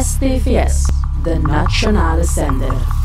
STFS, de nationale zender.